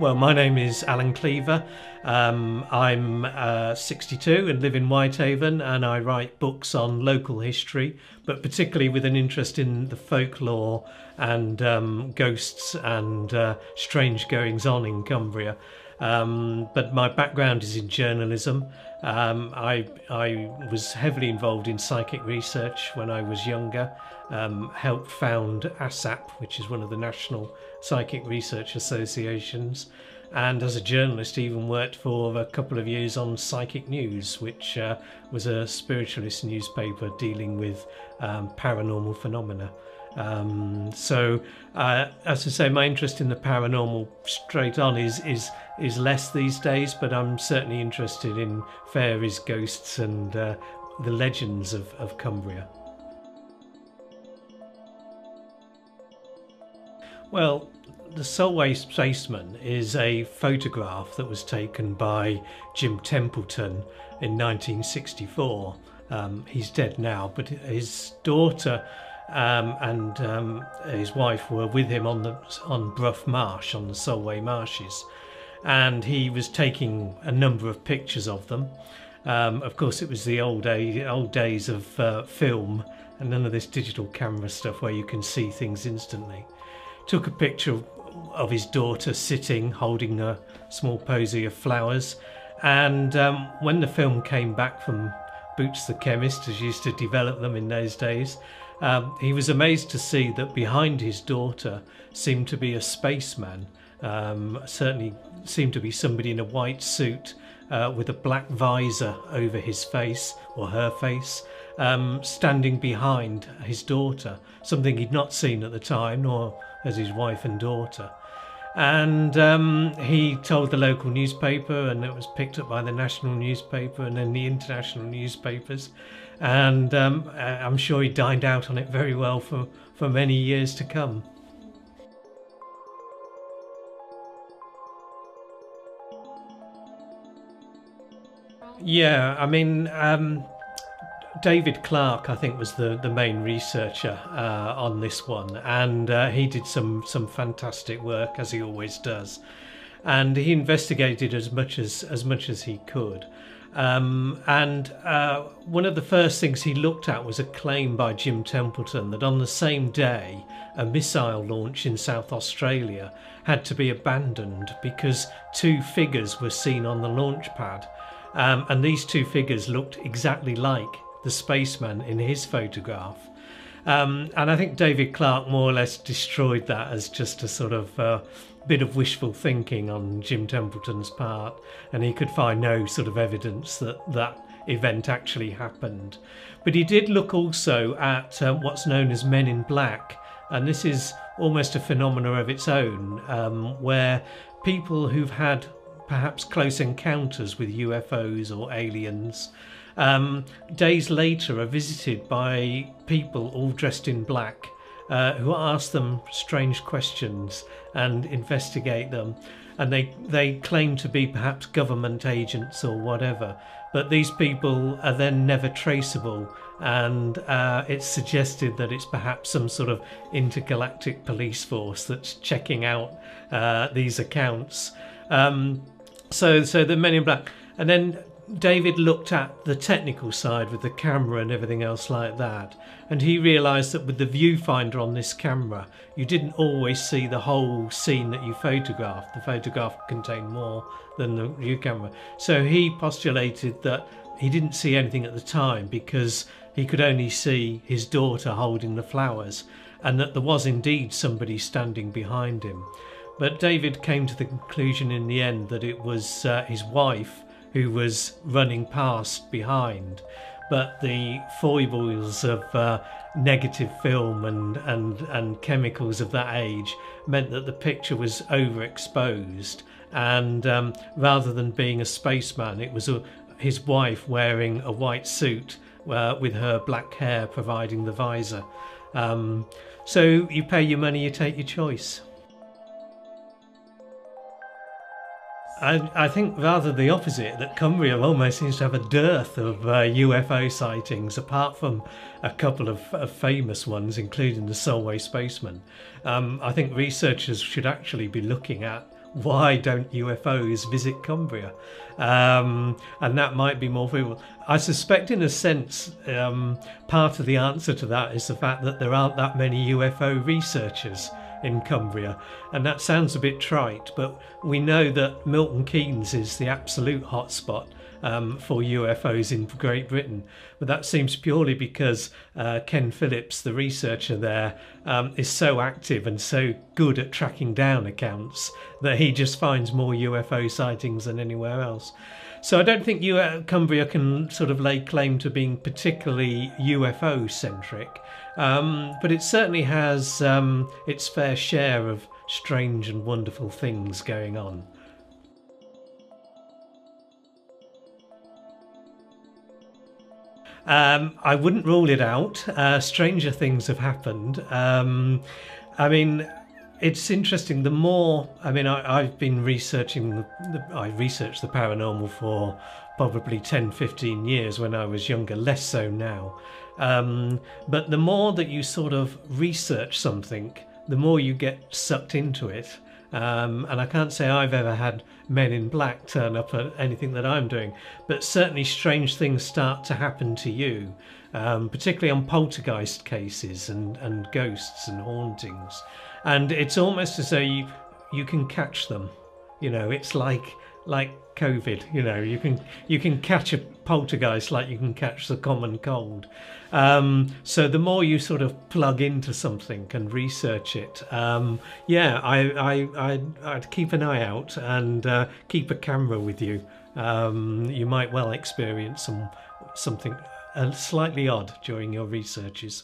Well, my name is Alan Cleaver. Um, I'm uh, 62 and live in Whitehaven, and I write books on local history, but particularly with an interest in the folklore and um, ghosts and uh, strange goings on in Cumbria. Um, but my background is in journalism. Um, I, I was heavily involved in psychic research when I was younger, um, helped found ASSAP, which is one of the national psychic research associations, and as a journalist, even worked for a couple of years on Psychic News, which uh, was a spiritualist newspaper dealing with um, paranormal phenomena. Um, so, uh, as I say, my interest in the paranormal straight on is is is less these days, but I'm certainly interested in fairies, ghosts, and uh, the legends of, of Cumbria. Well, the Solway Spaceman is a photograph that was taken by Jim Templeton in 1964. Um, he's dead now, but his daughter um, and um, his wife were with him on the on Burgh Marsh on the Solway Marshes, and he was taking a number of pictures of them. Um, of course, it was the old day, old days of uh, film and none of this digital camera stuff where you can see things instantly. Took a picture of his daughter sitting holding a small posy of flowers, and um, when the film came back from Boots the chemist, as used to develop them in those days, um, he was amazed to see that behind his daughter seemed to be a spaceman. Um, certainly seemed to be somebody in a white suit uh, with a black visor over his face or her face, um, standing behind his daughter, something he'd not seen at the time, nor as his wife and daughter. And um, he told the local newspaper, and it was picked up by the national newspaper and then the international newspapers. And um, I'm sure he dined out on it very well for, for many years to come. Yeah, I mean, um, David Clarke, I think, was the, the main researcher uh, on this one, and uh, he did some some fantastic work as he always does, and he investigated as much as as much as he could. Um, and uh, one of the first things he looked at was a claim by Jim Templeton that on the same day, a missile launch in South Australia had to be abandoned because two figures were seen on the launch pad. Um, and these two figures looked exactly like the spaceman in his photograph. Um, and I think David Clarke more or less destroyed that as just a sort of uh, bit of wishful thinking on Jim Templeton's part, and he could find no sort of evidence that that event actually happened. But he did look also at uh, what's known as Men in Black, and this is almost a phenomena of its own, um, where people who've had perhaps close encounters with UFOs or aliens um, days later are visited by people all dressed in black uh, who ask them strange questions and investigate them. And they, they claim to be perhaps government agents or whatever. But these people are then never traceable, and uh, it's suggested that it's perhaps some sort of intergalactic police force that's checking out uh, these accounts. Um, so, so the Men in Black, and then David looked at the technical side with the camera and everything else like that, and he realised that with the viewfinder on this camera, you didn't always see the whole scene that you photographed. The photograph contained more than the view camera. So he postulated that he didn't see anything at the time because he could only see his daughter holding the flowers, and that there was indeed somebody standing behind him. But David came to the conclusion in the end that it was uh, his wife who was running past behind. But the foibles of uh, negative film and, and, and chemicals of that age meant that the picture was overexposed. And um, rather than being a spaceman, it was a, his wife wearing a white suit uh, with her black hair providing the visor. Um, so you pay your money, you take your choice. I, I, think rather the opposite, that Cumbria almost seems to have a dearth of uh, UFO sightings, apart from a couple of, of famous ones, including the Solway Spaceman. Um, I think researchers should actually be looking at why don't UFOs visit Cumbria? Um, and that might be more people. I suspect, in a sense, um, part of the answer to that is the fact that there aren't that many UFO researchers in Cumbria. And that sounds a bit trite, but we know that Milton Keynes is the absolute hotspot um, for UFOs in Great Britain. But that seems purely because uh, Ken Phillips, the researcher there, um, is so active and so good at tracking down accounts that he just finds more UFO sightings than anywhere else. So I don't think U- Cumbria can sort of lay claim to being particularly UFO centric, um, but it certainly has um, its fair share of strange and wonderful things going on. Um, I wouldn't rule it out. Uh, stranger things have happened. Um, I mean, it's interesting. The more, I mean, I, have been researching, the, the, I researched the paranormal for probably 10, 15 years when I was younger, less so now. Um, but the more that you sort of research something, the more you get sucked into it. Um, and I can't say I've ever had men in black turn up at anything that I'm doing, but certainly strange things start to happen to you, um, particularly on poltergeist cases and, and ghosts and hauntings. And it's almost as though you, you can catch them. You know, it's like like COVID. You know, you can you can catch a poltergeist like you can catch the common cold. Um, so the more you sort of plug into something and research it, um, yeah, I, I, I, I'd keep an eye out and uh, keep a camera with you. Um, you might well experience some something uh, slightly odd during your researches.